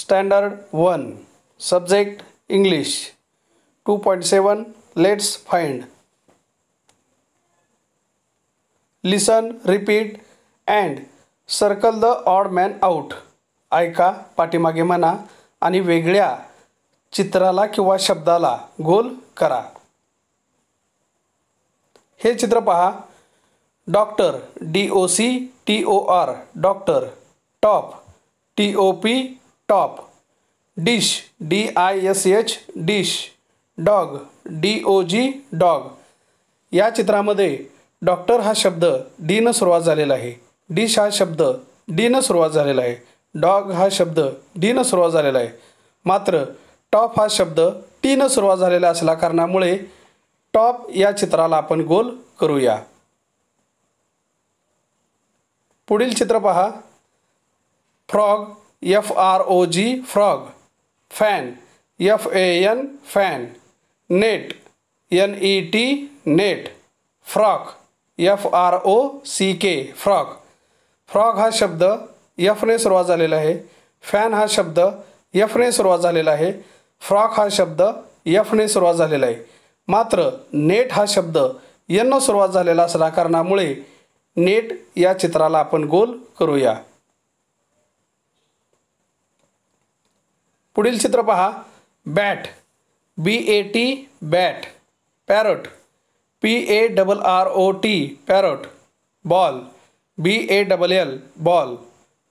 Standard one. Subject English. Two point seven let's find. Listen repeat and. Circle the odd man out ऐका पाठीमागे म्हणा आणि वेगळ्या चित्राला किंवा शब्दाला गोल करा. हे चित्र पहा. Doctor D O C T O R doctor top T O P top dish D I S H dish dog D O G dog. या चित्रामध्ये डॉक्टर हा शब्द डीनं सुरुवात झालेला आहे. डिश हा शब्द डीनं सुरुवात झालेला आहे. डॉग हा शब्द डीनं सुरुवात झालेला आहे. मात्र टॉप हा शब्द टीनं सुरुवात झालेला असल्या कारणामुळे टॉप या चित्राला आपण गोल करूया. पुढील चित्र पहा. Frog F R O G frog fan F A N fan net N E T net frock F R O C K frock frog हा शब्द एफने सुरुवात झालेला आहे. फॅन हा शब्द एफने सुरुवात झालेला आहे. फ्रॉक हा शब्द एफने सुरुवात झालेला आहे. मात्र नेट हा शब्द एन सुरुवात झालेला असल्या कारणामुळे नेट या चित्राला आपण गोल करूया. पुढील चित्र पहा. Bat. B A T bat. Parrot. P A double R O T parrot. Ball. B A double L ball.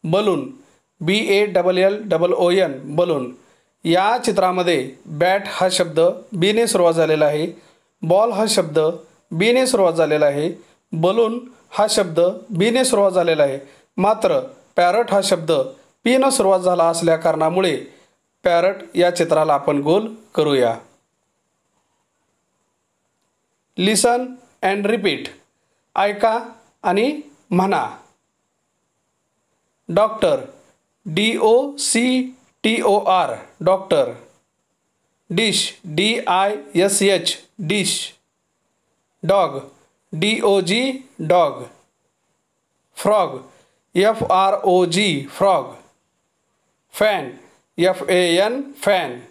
Balloon. B A double L double O N balloon. या चित्रामध्ये बॅट हा शब्द बीने सुरुवात झालेला आहे. बॉल हा शब्द बीने सुरुवात झालेला आहे. बलून हा शब्द बीने सुरुवात झालेला आहे. मात्र पॅरट हा शब्द पीनं सुरुवात झाला असल्या कारणामुळे पॅरट या चित्राला आपण गोल करूया. लिसन अँड रिपीट ऐका आणि म्हणा. Doctor D O C T O R doctor dish D I S H dish dog D O G dog frog F R O G frog fan F A N fan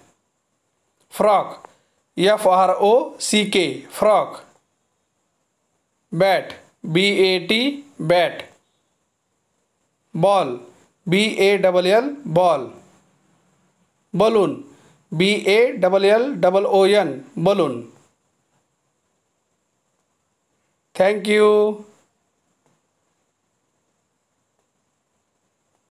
frock F R O C K frock bat B A T bat ball B A double L ball balloon B A double L double O N balloon thank you